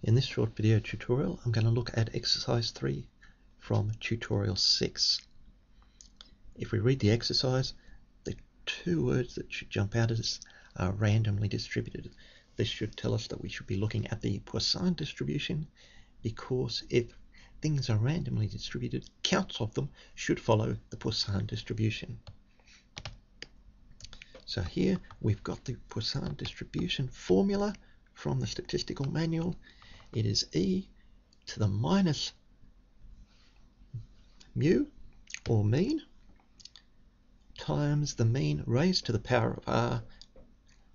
In this short video tutorial, I'm going to look at exercise 3 from tutorial 6. If we read the exercise, the two words that should jump out at us are randomly distributed. This should tell us that we should be looking at the Poisson distribution because if things are randomly distributed, counts of them should follow the Poisson distribution. So here we've got the Poisson distribution formula from the statistical manual it is e to the minus mu or mean times the mean raised to the power of r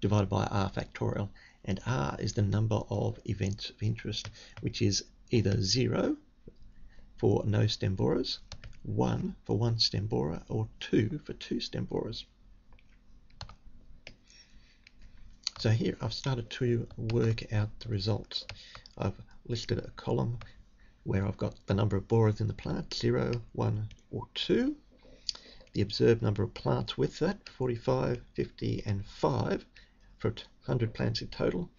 divided by r factorial and r is the number of events of interest which is either 0 for no stem borers, 1 for one stem borer or 2 for two stem borers. So here I've started to work out the results. I've listed a column where I've got the number of borers in the plant, 0, 1 or 2. The observed number of plants with that, 45, 50 and 5 for 100 plants in total.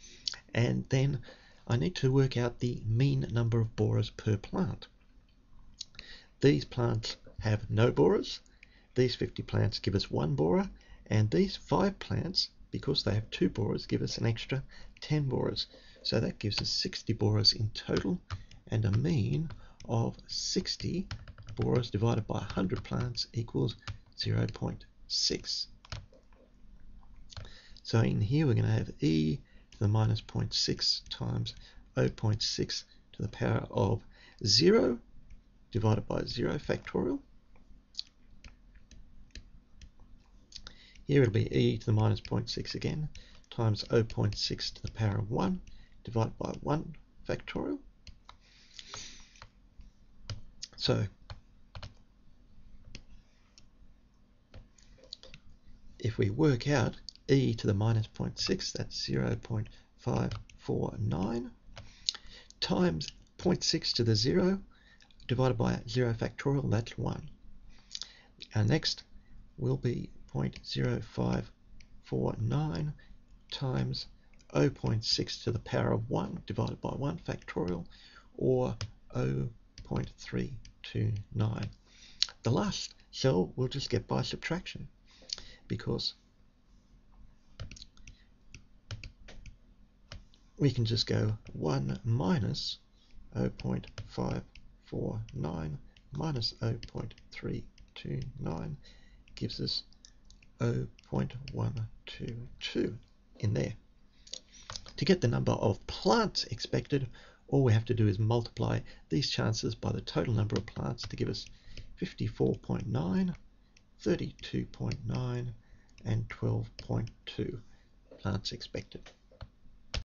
And then I need to work out the mean number of borers per plant. These plants have no borers. These 50 plants give us one borer. And these 5 plants because they have two borers, give us an extra 10 borers. So that gives us 60 borers in total and a mean of 60 borers divided by 100 plants equals 0.6. So in here we're going to have e to the minus 0.6 times 0.6 to the power of 0 divided by 0 factorial Here it'll be e to the minus 0.6 again times 0.6 to the power of 1 divided by 1 factorial. So if we work out e to the minus 0.6, that's 0.549 times 0.6 to the 0 divided by 0 factorial, that's 1. Our next will be 0.0549 times 0.6 to the power of 1 divided by 1 factorial or 0.329. The last cell we'll just get by subtraction because we can just go 1 minus 0.549 minus 0.329 gives us 0.122 in there. To get the number of plants expected, all we have to do is multiply these chances by the total number of plants to give us 54.9, 32.9 and 12.2 plants expected.